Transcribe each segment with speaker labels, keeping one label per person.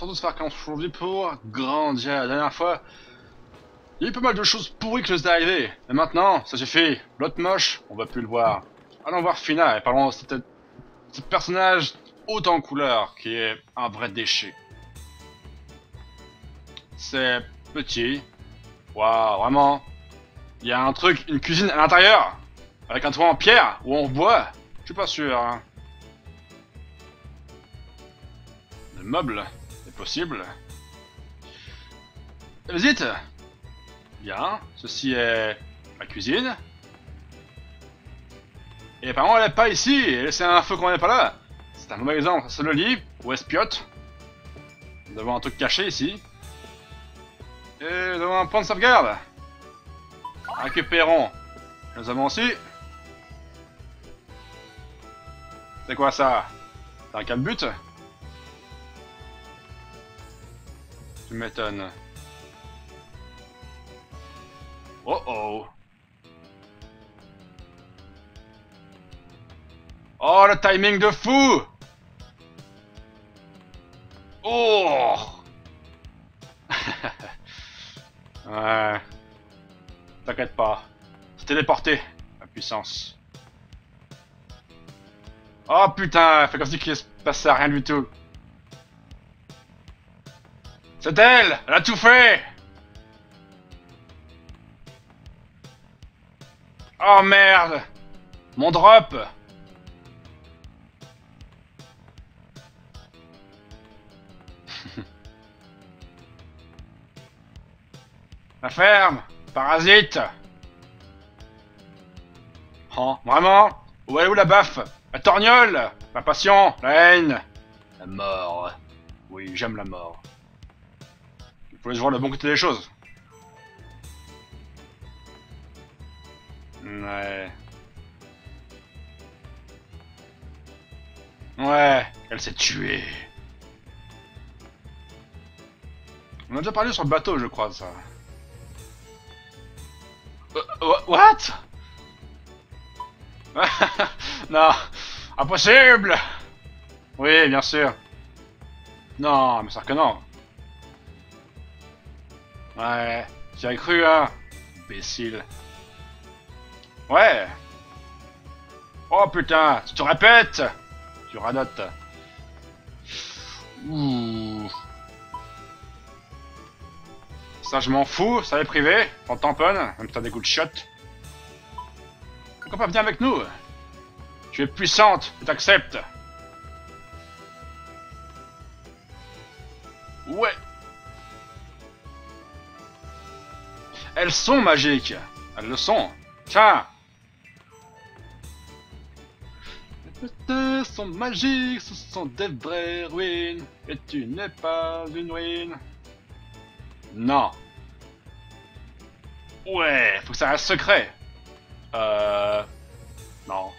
Speaker 1: sans doute faire qu'en aujourd'hui pour grandir. La dernière fois, il y a eu pas mal de choses pourries nous est arrivé. Mais maintenant, ça suffit. L'autre moche, on va plus le voir. Allons voir Fina et parlons de ce personnage haut en couleur qui est un vrai déchet. C'est petit. Waouh, vraiment. Il y a un truc, une cuisine à l'intérieur Avec un toit en pierre ou en bois Je suis pas sûr. Hein. Le meuble possible. Visite Bien, ceci est la cuisine. Et apparemment elle est pas ici, et c'est un feu qu'on n'est pas là. C'est un mauvais exemple, c'est le lit, ou espiote. Nous avons un truc caché ici. Et nous avons un point de sauvegarde. Récupérons. Nous avons aussi... C'est quoi ça? C'est un cap but Tu m'étonnes. Oh oh Oh, le timing de fou Oh Ouais. T'inquiète pas. C'est téléporté, la puissance. Oh putain, fait comme si qu'il se passait rien du tout. C'est elle Elle a tout fait. Oh merde. Mon drop. La ferme Parasite. Oh, vraiment? Où est où la baffe? La torgnole? La passion? La haine? La mort? Oui, j'aime la mort. Il faut juste voir le bon côté des choses. Ouais. Ouais, elle s'est tuée. On a déjà parlé sur le bateau, je crois, ça. Euh, what? Non, impossible Oui, bien sûr. Non, mais ça que non. Ouais, as cru, hein Imbécile. Ouais Oh putain, tu te répètes? Tu radotes. Ouh. Ça je m'en fous, ça est privé, on tamponne, même t'as des coups de shot. Pourquoi pas venir avec nous Tu es puissante, tu t'acceptes. Ouais. Elles sont magiques. Elles le sont. Tiens. Les sont magiques, ce sont des vraies ruines. Et tu n'es pas une ruine. Non. Ouais, faut que ça reste secret. Euh... Non.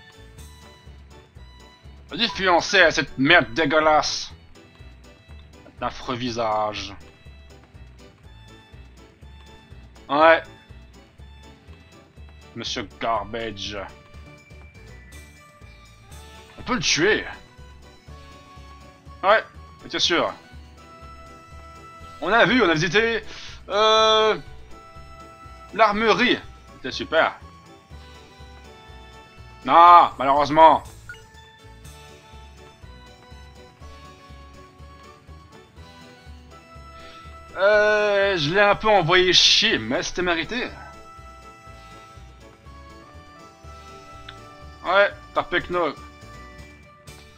Speaker 1: Vas-y, fiancé à cette merde dégueulasse. D'affreux visage. Ouais. Monsieur Garbage. On peut le tuer. Ouais, bien sûr. On a vu, on a visité... Euh... L'armurerie. C'était super. Non, malheureusement. Euh, je l'ai un peu envoyé chier, mais c'était mérité. Ouais, Tarpekno.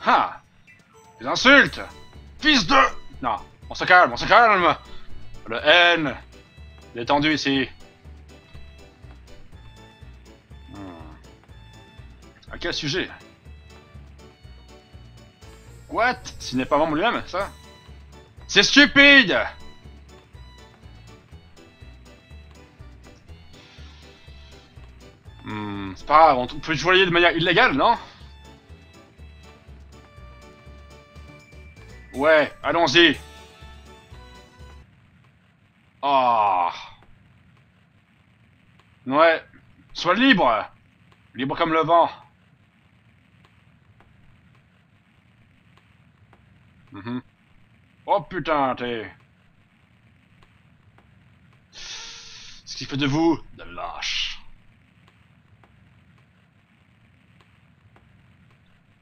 Speaker 1: Ha! Des insultes! Fils de... Non, on se calme, on se calme! Le haine Détendu ici. À quel sujet? What? S'il n'est pas membre lui-même, ça? C'est stupide Hmm, c'est pas grave, on peut jouer de manière illégale, non? Ouais, allons-y. Ah. Ouais, sois libre. Libre comme le vent. Mhm. Oh putain, t'es... Ce qui fait de vous? De lâche.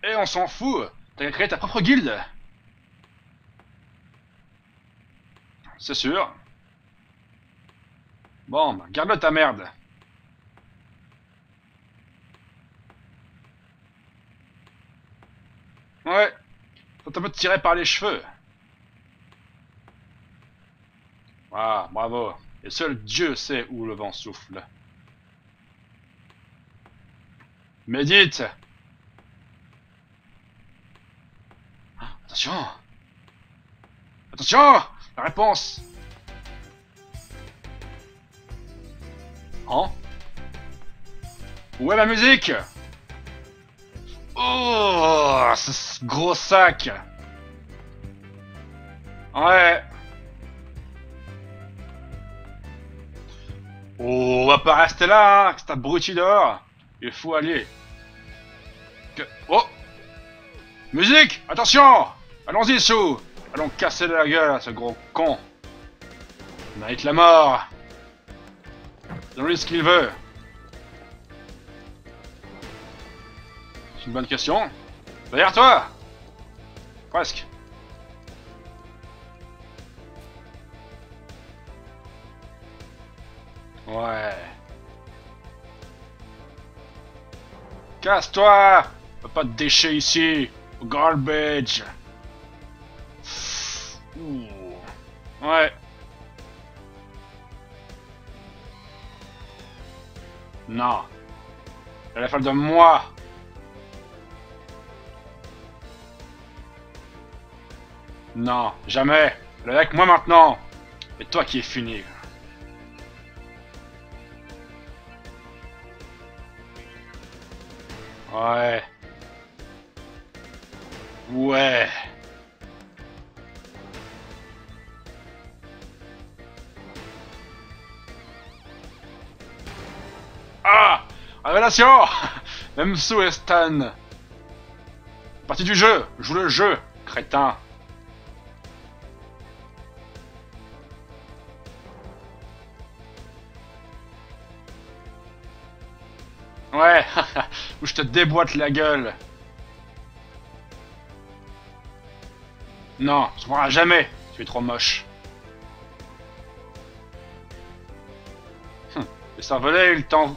Speaker 1: Et on s'en fout T'as créé ta propre guilde C'est sûr. Bon, bah, garde-le ta merde. Ouais, faut un peu tirer par les cheveux. Ah, bravo. Et seul Dieu sait où le vent souffle. Médite Attention. Attention La réponse. Hein Où est ma musique. Oh Ce gros sac. Ouais. Oh, on va pas rester là, hein, c'est abruti dehors. Il faut aller. Que... Oh. Musique Attention Allons-y, sous Allons casser la gueule à ce gros con. Il mérite la mort. Donne-lui ce qu'il veut. C'est une bonne question. Derrière toi Presque. Ouais. Casse-toi Pas de déchets ici Garbage Ouais. Non. Elle a fallu de moi. Non, jamais. Elle est avec moi maintenant. Et toi qui es fini. Ouais. Ouais. Révélation Même sous Stan. Partie du jeu Joue le jeu, crétin. Ouais, ou je te déboîte la gueule. Non, tu pourras jamais. Tu es trop moche. Hum, le cervelet, il t'en...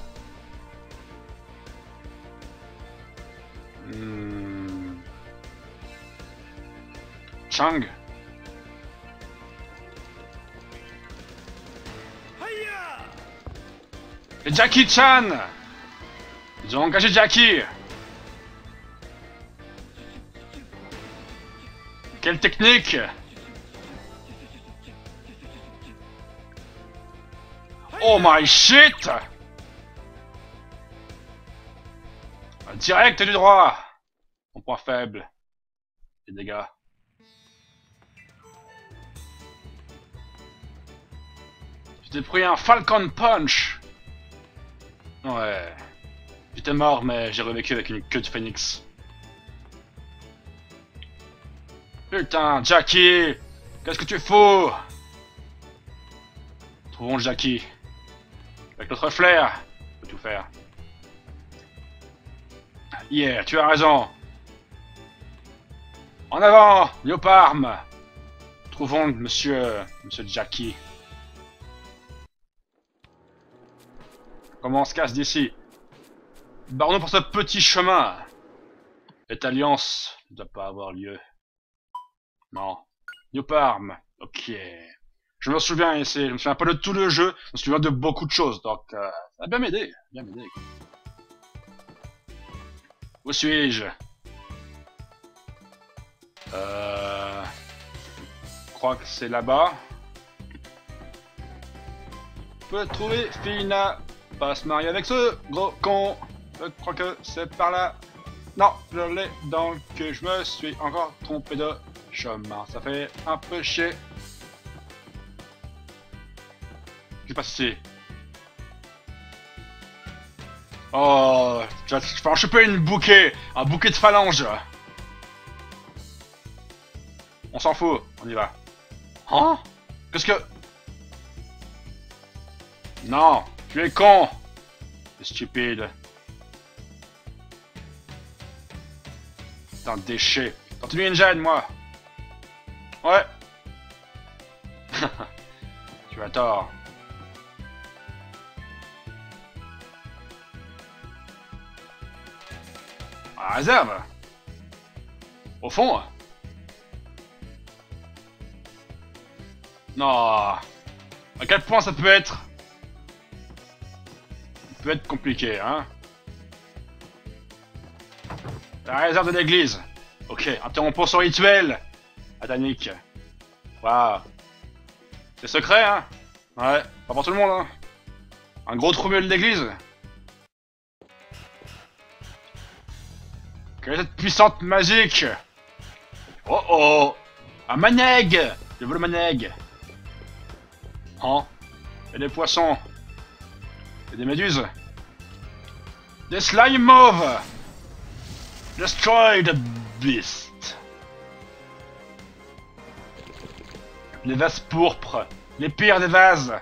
Speaker 1: Et Jackie Chan. Ils ont engagé Jackie. Quelle technique. Oh my shit. Direct du droit. Mon point faible. Les dégâts. T'es pris un Falcon Punch Ouais. J'étais mort, mais j'ai revécu avec une queue de phoenix. Putain, Jackie Qu'est-ce que tu fous? Trouvons Jackie. Avec notre flair, on peut tout faire. Yeah, tu as raison. En avant, Léoparme Trouvons monsieur... monsieur Jackie. Comment on se casse d'ici Barrons pour ce petit chemin. Cette alliance ne doit pas avoir lieu. Non. Yoparm. Ok. Je me souviens ici, je me souviens pas de tout le jeu, je me souviens de beaucoup de choses, donc euh, ça va bien m'aider, bien m'aider. Où suis-je? Euh... Je crois que c'est là-bas. Je peux trouver Fina, pas se marier avec ce gros con. Je crois que c'est par là. Non, je l'ai dans que je me suis encore trompé de chemin. Ça fait un peu chier. J'ai passé. Oh, je vais en choper une bouquet, un bouquet de phalanges. On s'en fout, on y va. Hein? Qu'est-ce que... Non, tu es con Stupide. C'est un déchet. Continue Engine, moi Ouais. tu as tort. À réserve Au fond Non À quel point ça peut être peut être compliqué, hein. La réserve de l'église. Ok, interrompons son rituel Adanik. Waouh. C'est secret, hein. Ouais, pas pour tout le monde, hein. Un gros trou de l'église. Quelle est cette puissante magique? Oh oh. Un maneg Je veux le maneg Hein Et des poissons Et des méduses Des slime mauves Destroy the beast Les vases pourpres Les pires des vases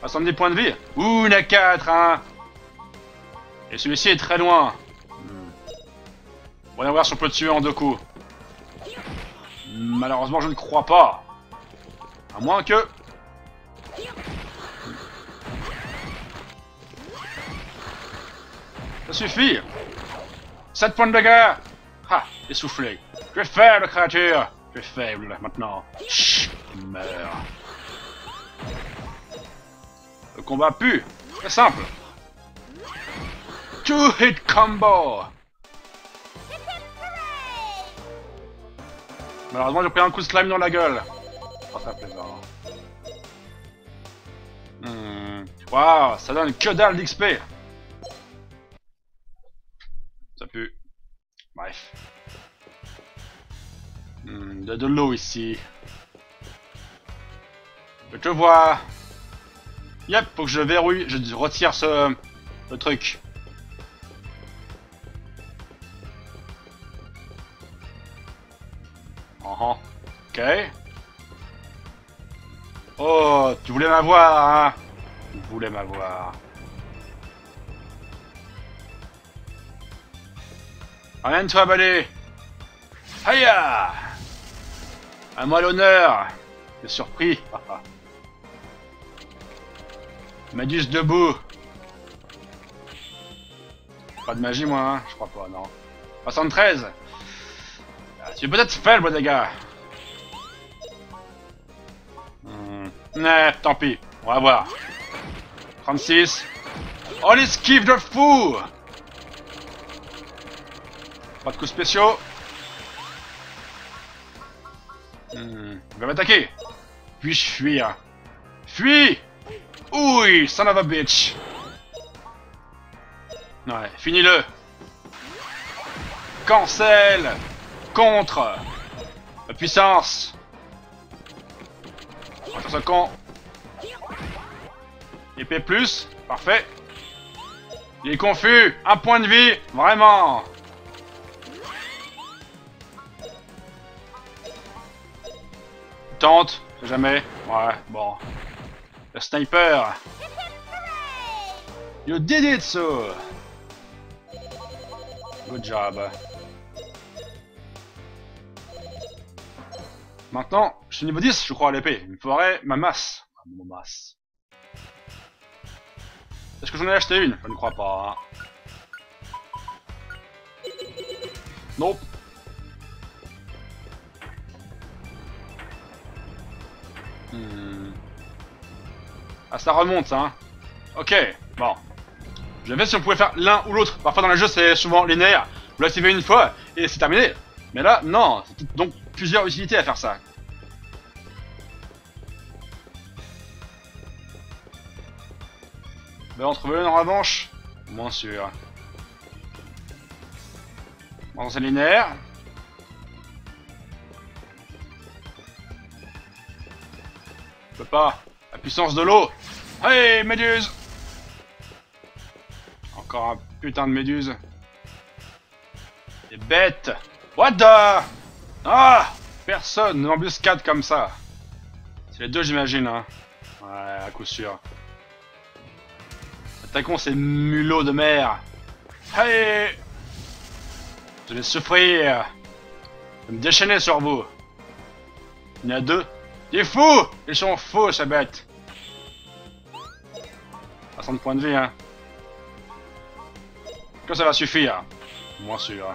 Speaker 1: 70 points de vie Ouh, une à 4, hein et celui-ci est très loin. Hmm. Voyons voir si on peut le tuer en deux coups. Malheureusement, je ne crois pas. À moins que... Ça suffit 7 points de dégâts Ah, essoufflé. Je suis faible, créature Je suis faible, maintenant. Chut, meurs. Le combat pue. Très simple. Two hit combo Malheureusement j'ai pris un coup de slime dans la gueule. Oh, ça plaisant. Hmm. Waouh, ça donne que dalle d'XP. Ça pue. Bref. Hmm, de, l'eau ici. Je te vois. Yep, faut que je verrouille, je retire ce... truc. Ok. Oh, tu voulais m'avoir, hein. Tu voulais m'avoir. Ramène-toi, balai. Aïe À moi l'honneur. T'es surpris. Méduse debout. Pas de magie, moi, hein. Je crois pas, non. 73 tu es peut-être faible, les Hmm. tant pis. On va voir. 36. Oh, l'esquive de fou Pas de coups spéciaux. Hmm. Il va m'attaquer. Puis-je fuir? Fuis Oui, son of a bitch. Ouais, finis-le. Cancel contre la puissance. Con. Épée plus, parfait. Il est confus, un point de vie, vraiment. Tente, jamais. Ouais, bon. Le sniper. You did it, so. Good job. Maintenant, je suis niveau 10, je crois, à l'épée. Il me faudrait ma masse. Ah, ma masse. Est-ce que j'en ai acheté une? Je ne crois pas. Nope. Hmm. Ah, ça remonte, hein. Ok, bon. Je vais si on pouvait faire l'un ou l'autre. Parfois dans le jeu, c'est souvent linéaire. Vous l'activez une fois et c'est terminé. Mais là, non. Donc, plusieurs utilités à faire ça. Ben, on trouve en revanche Moins sûr. Bon, c'est linéaire. Je peux pas. La puissance de l'eau. Hey, méduse Encore un putain de méduse. Des bêtes What the? Ah Personne n'embuscade comme ça. C'est les deux, j'imagine, hein. Ouais, à coup sûr. Attaquons ces mulots de mer. Hey Je vais souffrir. Je vais me déchaîner sur vous. Il y en a deux. Il est fou Ils sont fous, ces bêtes. 60 points de vie, hein. Que ça va suffire? Moins sûr.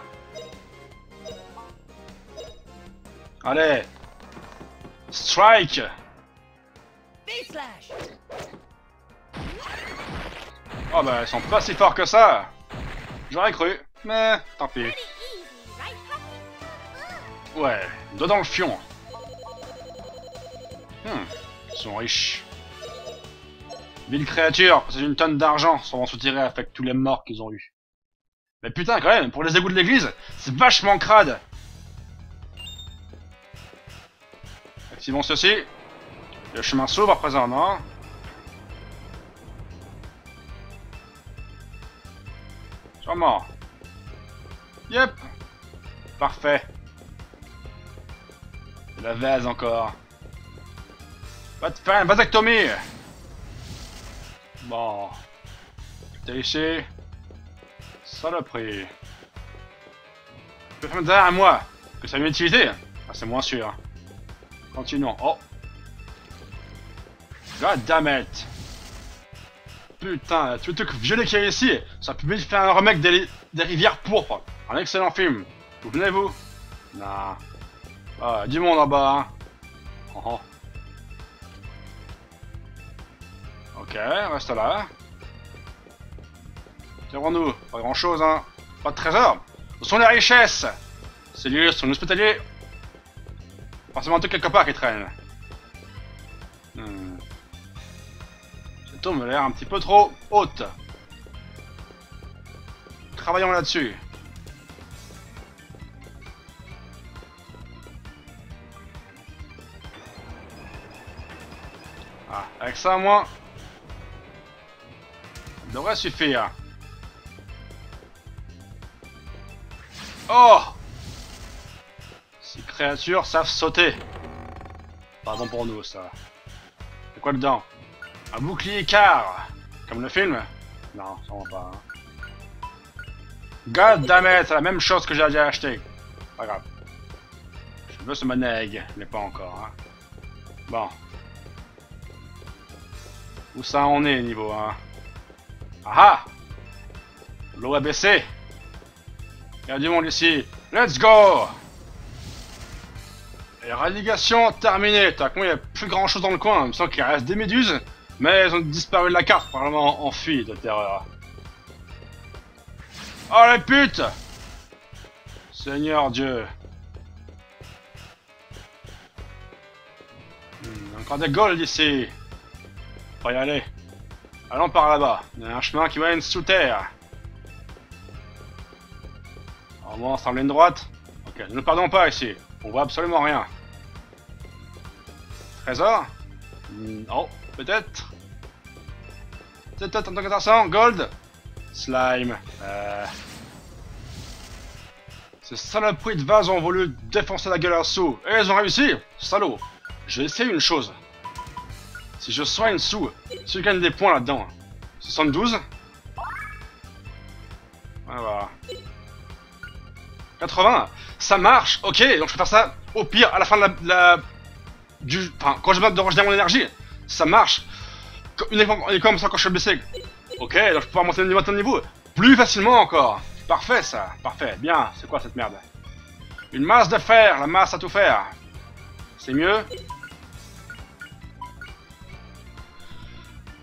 Speaker 1: Allez Strike Oh bah ils sont pas si forts que ça J'aurais cru, mais tant pis. Ouais, dos dans le fion. Hmm, ils sont riches. Ville créature, c'est une tonne d'argent, sans soutirer avec tous les morts qu'ils ont eu. Mais putain, quand même, pour les égouts de l'église, c'est vachement crade Activons ceci. Le chemin s'ouvre à présent, non? Sûrement. Yep. Parfait. La vase encore. Pas de fin, vasectomie Bon. T'es ici. Saloperie. Je peux faire derrière moi. Que ça a une utilité ah, C'est moins sûr. Continuons. Oh God damn it Putain, tout le truc violet qu'il y a ici, ça peut bien faire un remake des, des rivières pourpres. Un excellent film. Vous venez-vous Non. Ah, du monde en bas, hein. Oh, oh. Ok, reste là. Tirons-nous. Pas grand-chose, hein. Pas de trésor. Ce sont les richesses? C'est lieux sont hospitaliers. Forcément tout quelque part qui traîne. Hmm. Cette tour me l'air un petit peu trop haute. Travaillons là-dessus. Ah, avec ça, moi, devrait suffire. Oh créatures savent sauter. Pardon pour nous, ça. C'est quoi dedans Un bouclier car Comme le film? Non, ça va pas. Hein. God damn it, c'est la même chose que j'ai déjà acheté. Pas grave. Je veux ce maneg, mais pas encore. Hein. Bon. Où ça en est, niveau 1 Ah L'eau a baissé il y a du monde ici. Let's go Éradication terminée. T'as il y a plus grand chose dans le coin. Il me semble qu'il reste des méduses. Mais elles ont disparu de la carte, probablement enfuies de terreur. Oh les putes Seigneur Dieu. Hmm, encore des gold ici. On y aller. Allons par là-bas. Il y a un chemin qui mène sous terre. Au moins, on une droite. Ok, ne pardon pas ici. On voit absolument rien. Trésor Non, peut-être. Peut-être en tant qu'intéressant. Gold Slime. Euh... Ces saloperies de vase ont voulu défoncer la gueule à sous. Et ils ont réussi Salaud Je vais essayer une chose. Si je soigne sous, si je gagne des points là-dedans. 72 Voilà. 80 Ça marche, ok, donc je peux faire ça au pire à la fin de la... du, enfin, quand je vais de rejeter mon énergie, ça marche. Uniquement, comme ça quand je suis blessé. Ok, donc je peux monter de niveau plus facilement encore. Parfait ça, parfait, bien, c'est quoi cette merde? Une masse de fer, la masse à tout faire. C'est mieux?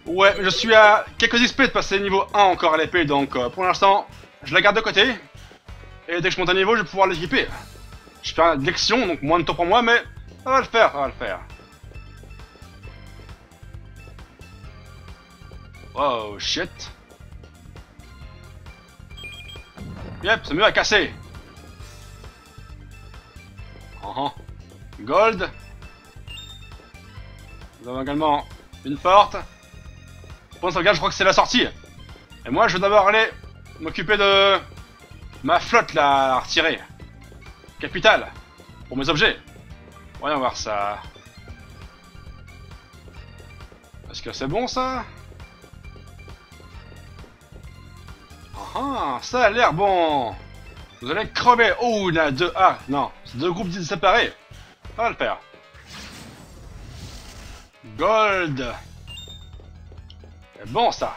Speaker 1: Ouais, je suis à quelques XP de passer niveau 1 encore à l'épée, donc euh, pour l'instant, je la garde de côté. Et dès que je monte à niveau, je vais pouvoir l'équiper. Je fais de l'action, donc moins de temps pour moi, mais ça va le faire, ça va le faire. Oh shit. Yep, c'est mieux à casser. Uh -huh. Gold. Nous avons également une porte. Point de sauvegarde, je crois que c'est la sortie. Et moi, je vais d'abord aller m'occuper de Ma flotte l'a retiré. Capital Pour mes objets. Voyons voir ça. Est-ce que c'est bon ça? Ah ah, ça a l'air bon. Vous allez crever. Oh, il y a deux... Ah, non, c'est deux groupes séparés. Ça va le faire. Gold. C'est bon ça.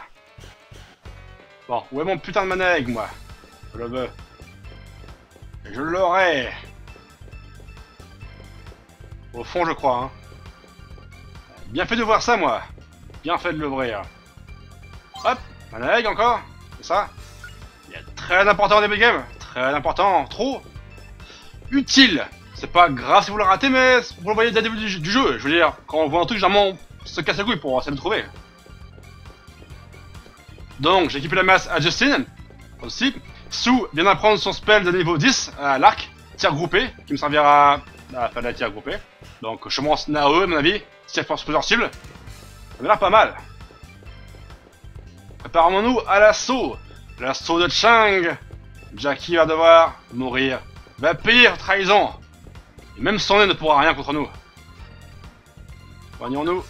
Speaker 1: Bon, où est mon putain de manègue, moi? Je le l'aurai Au fond, je crois, hein. Bien fait de voir ça, moi Bien fait de l'ouvrir. Hop Manègue, encore C'est ça Il est très important au début de game Très important, trop Utile C'est pas grave si vous le ratez, mais vous le voyez dès le début du, jeu. Je veux dire, quand on voit un truc, généralement, on se casse la couille pour essayer de le trouver. Donc, j'ai équipé la masse à Justin, aussi. Sue vient d'apprendre son spell de niveau 10 à l'arc, tir groupé, qui me servira à faire la tir groupé. Donc, je commence Nao, à mon avis, si elle force plusieurs cibles. Ça a l'air pas mal. Préparons-nous à l'assaut. L'assaut de Chang. Jackie va devoir mourir. Va pire, trahison. Et même son nez ne pourra rien contre nous. Soignons-nous.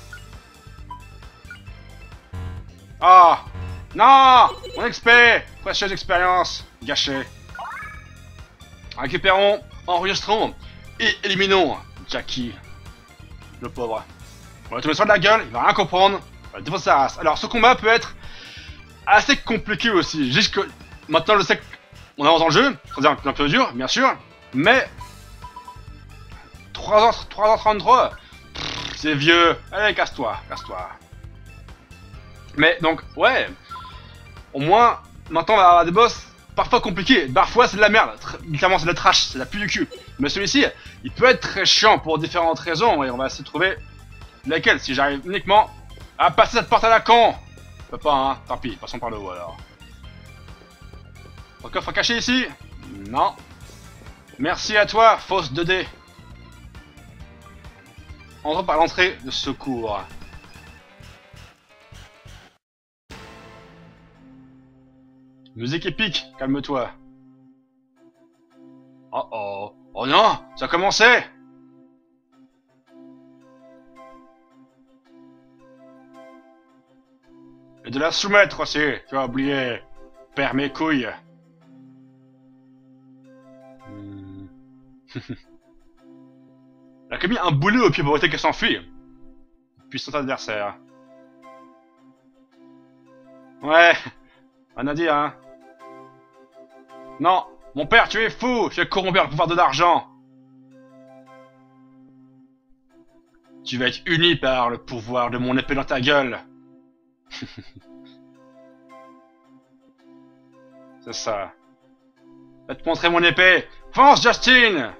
Speaker 1: Ah Non Mon XP Précieuse expérience gâchée. Récupérons, enregistrons et éliminons Jackie. Le pauvre. On va tomber sur la gueule, il va rien comprendre. On va défoncer sa race. Alors ce combat peut être assez compliqué aussi. Juste que maintenant je sais qu'on avance dans le jeu. C'est-à-dire un peu dur, bien sûr. Mais 3h, 3h33, c'est vieux. Allez, casse-toi, casse-toi. Mais donc, ouais. Au moins, maintenant on va avoir des boss parfois compliqués. Parfois c'est de la merde. Littéralement c'est de la trash, c'est de la pluie du cul. Mais celui-ci, il peut être très chiant pour différentes raisons. Et on va essayer de trouver laquelle si j'arrive uniquement à passer cette porte à la con. Je peux pas, hein. Tant pis, passons par le haut alors. Un coffre caché ici Non. Merci à toi, fausse 2D. Entre par l'entrée de secours. Musique épique, calme-toi. Oh oh. Oh non, ça a commencé Et de la soumettre aussi, tu as oublié. Père mes couilles. Hmm. Elle a mis un boulet au pied pour éviter qu'elle s'enfuit. Puissant adversaire. Ouais, rien à dire, hein. Non, mon père, tu es fou es corrompu par le pouvoir de l'argent Tu vas être uni par le pouvoir de mon épée dans ta gueule C'est ça. Va te montrer mon épée Fonce, Justin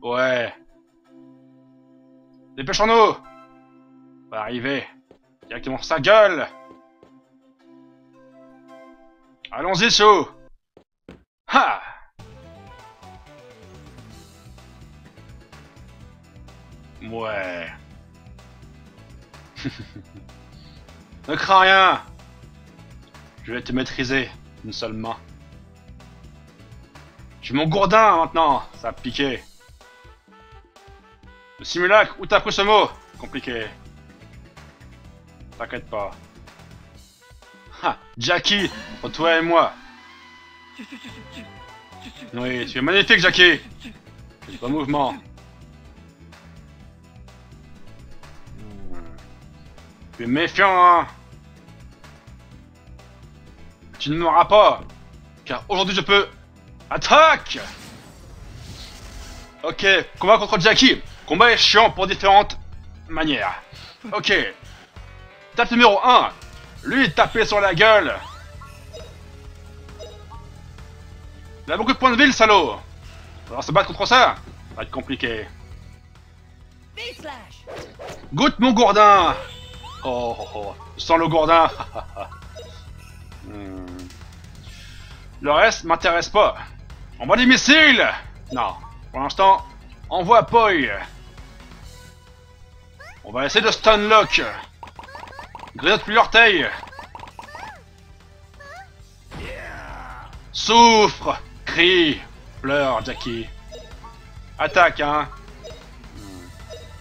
Speaker 1: Ouais. Dépêchons-nous On va arriver. Directement sa gueule Allons-y, Sou Ha Ouais. ne crains rien Je vais te maîtriser d'une seule main. J'ai mon gourdin maintenant, ça a piqué. Le simulacre, où t'as appris ce mot? Compliqué. T'inquiète pas. Ha Jackie Entre toi et moi Oui, tu es magnifique, Jackie Bon mouvement. Tu es méfiant, hein Tu ne m'auras pas Car aujourd'hui je peux... Attaque Ok, combat contre Jackie. Combat est chiant pour différentes manières. Ok. Tape numéro 1. Lui taper sur la gueule. Il a beaucoup de points de vie le salaud. Alors se battre contre ça, ça va être compliqué. Goûte mon gourdin Oh, oh, oh. Sans le gourdin. Hmm. Le reste m'intéresse pas. Envoie des missiles Non. Pour l'instant, envoie Poi. On va essayer de stunlock. Grignote plus l'orteil. Souffre Crie Pleure, Jackie. Attaque, hein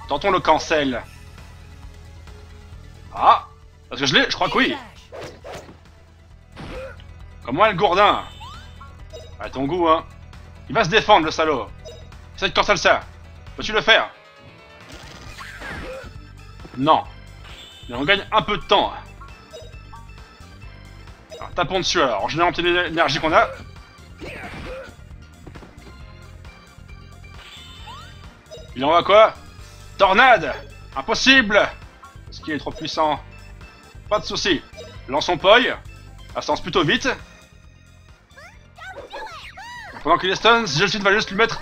Speaker 1: Tentons le cancel. Ah Parce que je l'ai Je crois que oui. Comment le gourdin À ton goût, hein. Il va se défendre, le salaud. Essaye de cancel ça. Peux-tu le faire? Non. Mais on gagne un peu de temps. Alors, tapons dessus alors. En général, l'énergie qu'on a. Il envoie quoi? Tornade Impossible Parce qu'il est trop puissant. Pas de soucis. Lançons Poi. Ça se lance plutôt vite. Pendant qu'il est stun, Jelfin va juste lui mettre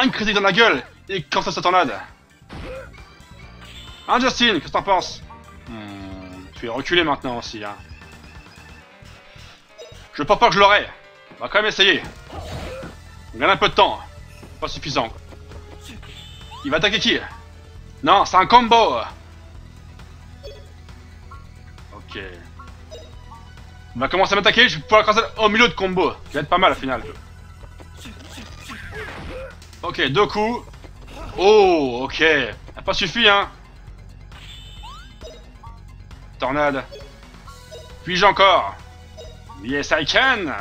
Speaker 1: un critique dans la gueule et ça sa tornade. Hein Justin, qu'est-ce que t'en penses? Hmm, Tu es reculé maintenant aussi, hein. Je pense pas que je l'aurai. On va quand même essayer. On gagne un peu de temps. Pas suffisant. Il va attaquer qui? Non, c'est un combo Ok. On va commencer à m'attaquer, je vais pouvoir casser au milieu de combo. Ça va être pas mal au final. Ok, deux coups. Oh, ok. Ça pas suffi, hein. Tornade. Puis-je encore? Yes, I can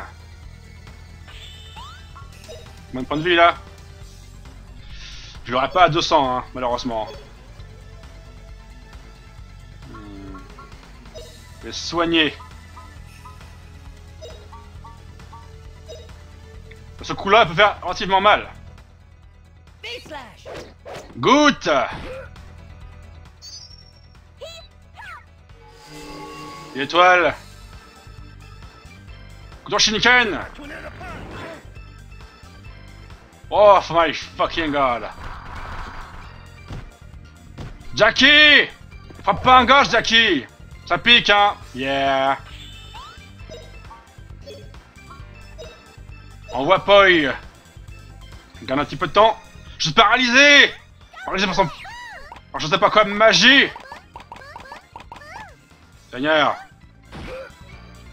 Speaker 1: Combien de points de vie, là Je l'aurai pas à 200, hein, malheureusement. Hmm. Je vais soigner. Ce coup-là peut faire relativement mal. Goutte Étoile. Couteau Shiniken. Oh my fucking god. Jackie! Frappe pas un gauche, Jackie. Ça pique, hein. Yeah. Envoie Poi Garde un petit peu de temps. Je suis paralysé. Paralysé par son... Par je sais pas quoi, magie. Seigneur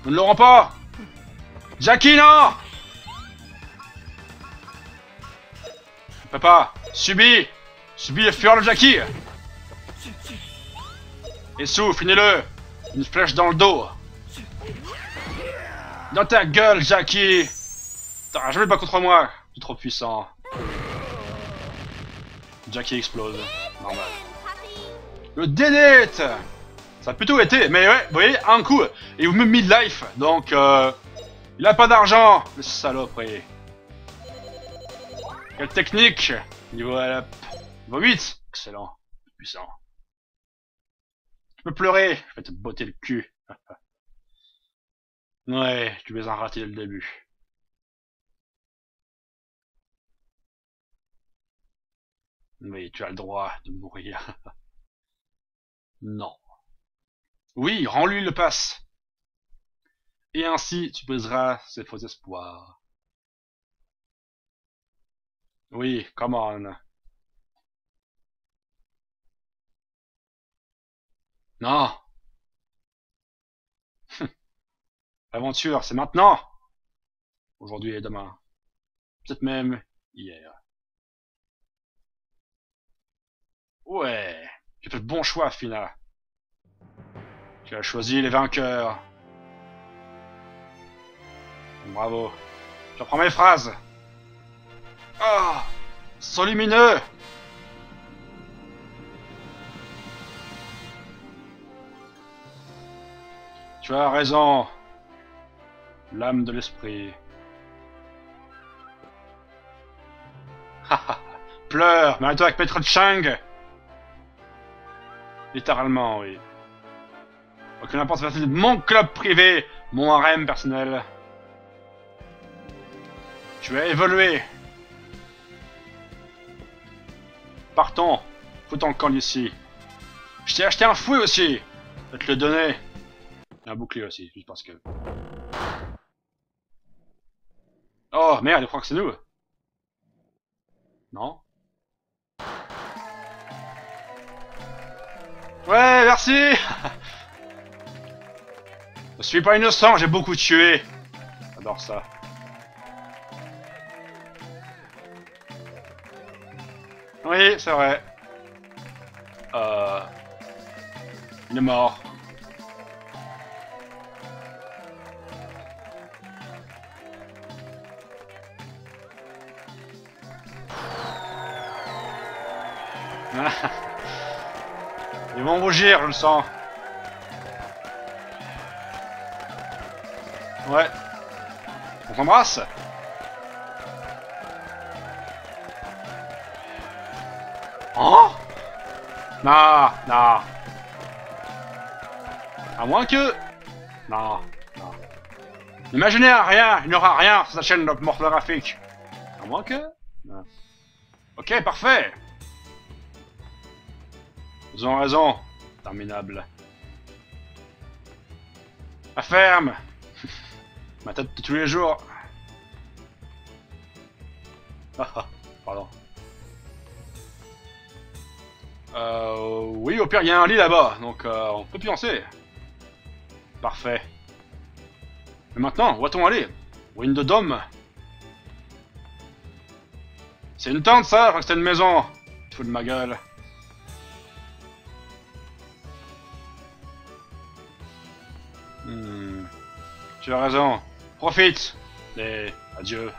Speaker 1: Nous ne l'aurons pas. Jackie, non Papa, subis. Subis le fureur de Jackie. Et souffle, finis-le. Une flèche dans le dos. Dans ta gueule, Jackie. T'auras jamais pas contre moi. Tu es trop puissant. Jackie explose. Normal. Le Dédette Ça a plutôt été, mais ouais, vous voyez, un coup, et vous me mis life, donc euh, il a pas d'argent, le saloperie. Quelle technique Niveau, euh, niveau 8 Excellent, puissant. Tu peux pleurer, je vais te botter le cul. ouais, tu un raté dès le début. Mais tu as le droit de mourir. non. Oui, rends-lui le passe. Et ainsi, tu briseras ses faux espoirs. Oui, come on. Non. L'aventure, c'est maintenant. Aujourd'hui et demain. Peut-être même hier. Ouais, tu fait le bon choix, Fina. Tu as choisi les vainqueurs. Bravo. Je reprends mes phrases. Ah oh, lumineux Tu as raison. L'âme de l'esprit. Pleure, mais toi avec Maître Chang Littéralement, oui. Aucune importance de mon club privé, mon harem personnel. Tu as évolué. Partons. Foutons le camp ici. Je t'ai acheté un fouet aussi. Je vais te le donner. Un bouclier aussi, juste parce que... Oh merde, je crois que c'est nous. Non Ouais, merci Je suis pas innocent, j'ai beaucoup tué. J'adore ça. Oui, c'est vrai. Euh, il est mort. Ils vont rougir, je le sens. Ouais. On s'embrasse Oh Non, non. À moins que... Non, non. Imaginez rien, il n'y aura rien sur sa chaîne morphographique. À moins que... Ok, parfait. Ils ont raison. Terminable. La ferme De tous les jours. Ah ah, pardon. Euh, oui, au pire, il y a un lit là-bas, donc euh, on peut pioncer. Parfait. Mais maintenant, où va-t-on aller? Windodome C'est une tente, ça que c'était une maison. Tu fous de ma gueule. Hmm. Tu as raison. Profite Et adieu.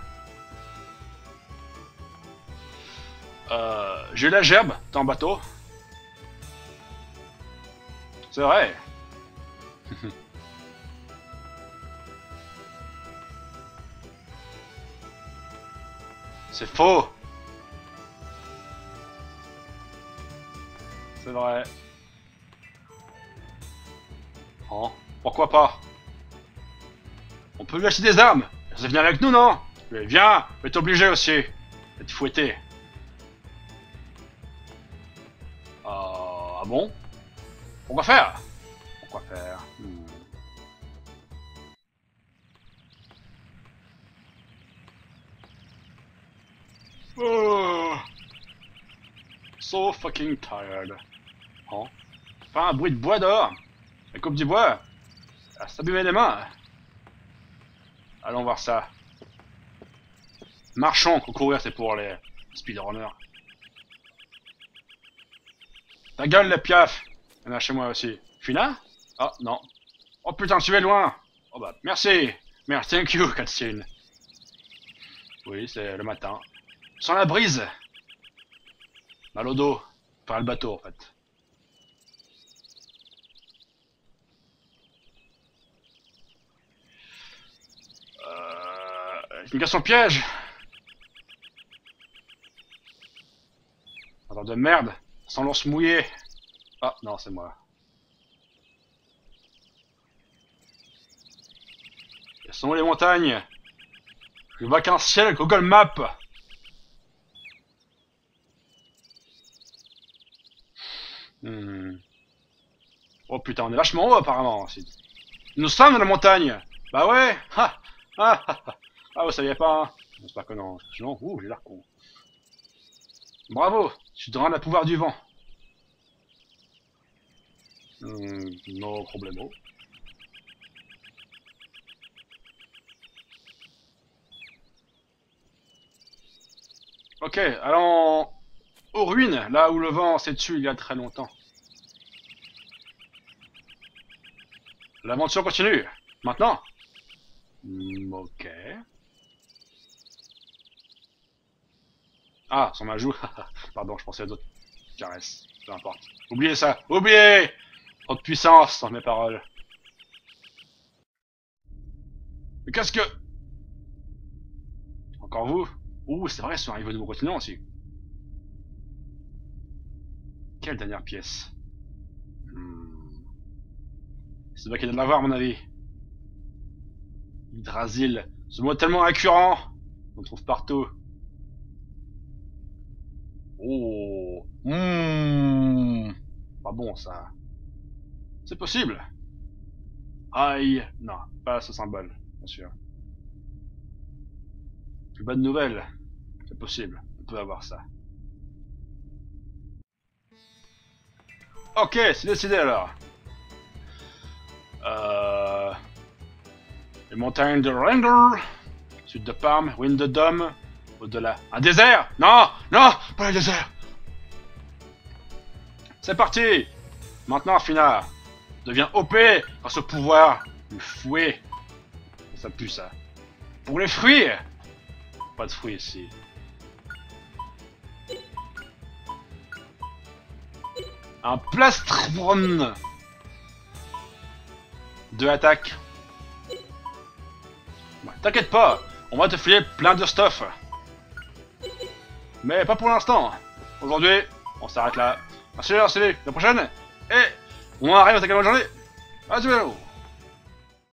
Speaker 1: Euh, J'ai la gerbe, t'es en bateau C'est vrai. C'est faux. C'est vrai. Oh, pourquoi pas? On peut lui acheter des armes Ça venir avec nous, non? Mais viens, mais t'es obligé aussi d'être fouetté. Ah bon? Pourquoi faire? Pourquoi faire? Hmm. Oh. So fucking tired. Oh. Pas un bruit de bois dehors. La coupe du bois. Ah, ça buvait les mains. Allons voir ça. Marchons, courir c'est pour les speedrunners. Ta gueule, les piaf Il y en a chez moi aussi. Fina Oh, non. Oh putain, tu es loin Oh bah, merci Merci, thank you. Oui, c'est le matin. Sans la brise Mal au dos. Enfin, le bateau, en fait. Une question piège Attends, de merde sans l'ours mouillé. Ah, non, c'est moi. Quelles sont les montagnes Je vois qu'un ciel Google Map hmm. Oh putain, on est vachement haut apparemment. Nous sommes dans la montagne Bah ouais Ah, ah, ah, ah vous saviez pas hein J'espère que non. Ouh, j'ai l'air con. Bravo Tu te rends la pouvoir du vent. Hum, no problemo. Ok, allons aux ruines, là où le vent s'est tué il y a très longtemps. L'aventure continue. Maintenant hum, Ok. Ah, sur ma joue. Pardon, je pensais à d'autres caresses. Peu importe. Oubliez ça. Oubliez Trop puissance dans mes paroles. Mais qu'est-ce que... Encore vous Ouh, c'est vrai, c'est un niveau de mon continent aussi. Quelle dernière pièce hmm. C'est doit qu'il y a de l'avoir, à mon avis. Hydrasil. Ce mot est tellement accurant. On le trouve partout. Oh. Mmh. Pas bon ça. C'est possible. Aïe. Non, pas ce symbole, bien sûr. Plus bonne nouvelle. C'est possible. On peut avoir ça. Ok, c'est décidé alors. Euh... Les montagnes de Ranger, sud de Parme, Wind de Dome, au-delà. Un désert? Non Non Pas un désert C'est parti Maintenant, Fina, devient OP grâce au pouvoir du fouet. Ça pue, ça. Pour les fruits? Pas de fruits ici. Un plastron Deux attaques. T'inquiète pas, on va te filer plein de stuff. Mais pas pour l'instant. Aujourd'hui, on s'arrête là. Merci, merci, la prochaine. Et on arrive à ta journée. Adieu